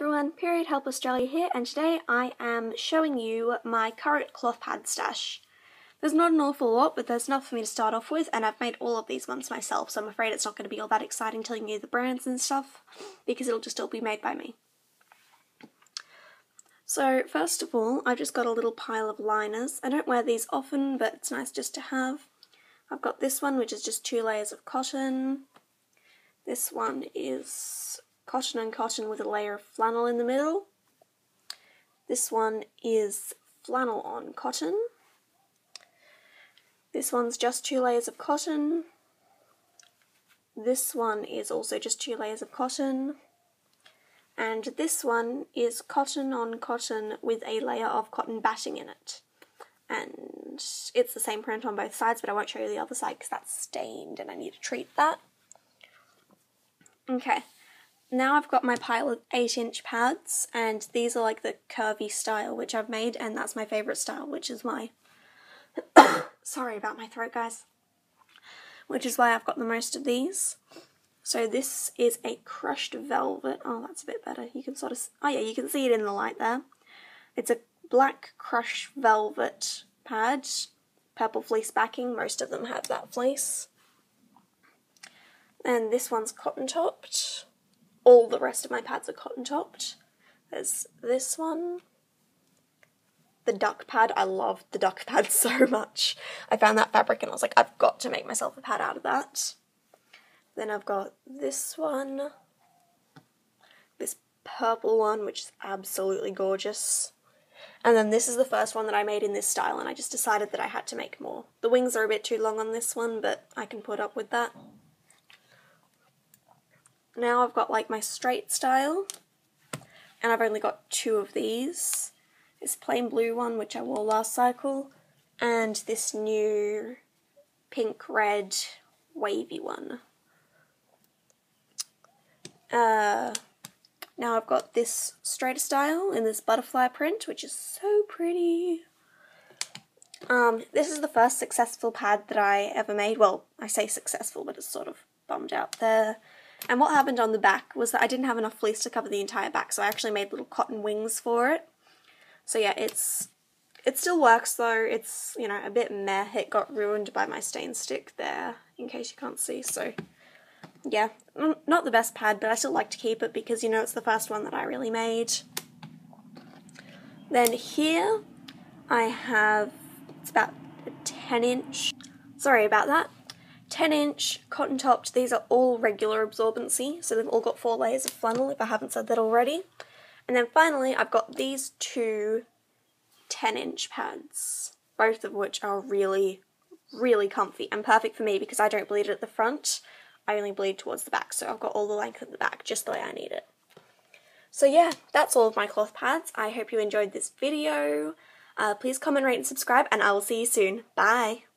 everyone, Period Help Australia here, and today I am showing you my current cloth pad stash. There's not an awful lot, but there's enough for me to start off with, and I've made all of these ones myself, so I'm afraid it's not going to be all that exciting telling you the brands and stuff, because it'll just all be made by me. So, first of all, I've just got a little pile of liners. I don't wear these often, but it's nice just to have. I've got this one, which is just two layers of cotton. This one is cotton and cotton with a layer of flannel in the middle. This one is flannel on cotton. This one's just two layers of cotton. This one is also just two layers of cotton. And this one is cotton on cotton with a layer of cotton batting in it. And it's the same print on both sides, but I won't show you the other side because that's stained and I need to treat that. Okay, now I've got my pile of 8 inch pads, and these are like the curvy style which I've made, and that's my favourite style, which is why Sorry about my throat, guys. Which is why I've got the most of these. So this is a crushed velvet. Oh, that's a bit better. You can sort of. Oh, yeah, you can see it in the light there. It's a black crushed velvet pad, purple fleece backing. Most of them have that fleece. And this one's cotton topped all the rest of my pads are cotton topped. There's this one. The duck pad, I love the duck pad so much. I found that fabric and I was like, I've got to make myself a pad out of that. Then I've got this one, this purple one, which is absolutely gorgeous. And then this is the first one that I made in this style, and I just decided that I had to make more. The wings are a bit too long on this one, but I can put up with that. Now I've got like my straight style, and I've only got two of these. This plain blue one, which I wore last cycle, and this new pink red wavy one. Uh, now I've got this straighter style in this butterfly print, which is so pretty. Um, this is the first successful pad that I ever made. Well, I say successful, but it's sort of bummed out there. And what happened on the back was that I didn't have enough fleece to cover the entire back, so I actually made little cotton wings for it. So yeah, it's it still works though. It's, you know, a bit meh. It got ruined by my stain stick there, in case you can't see. So yeah, not the best pad, but I still like to keep it because, you know, it's the first one that I really made. Then here I have, it's about a 10 inch, sorry about that, 10 inch cotton topped, these are all regular absorbency, so they've all got four layers of flannel if I haven't said that already. And then finally I've got these two 10 inch pads, both of which are really, really comfy and perfect for me because I don't bleed at the front, I only bleed towards the back, so I've got all the length of the back just the way I need it. So yeah, that's all of my cloth pads. I hope you enjoyed this video. Uh, please comment, rate and subscribe and I will see you soon. Bye!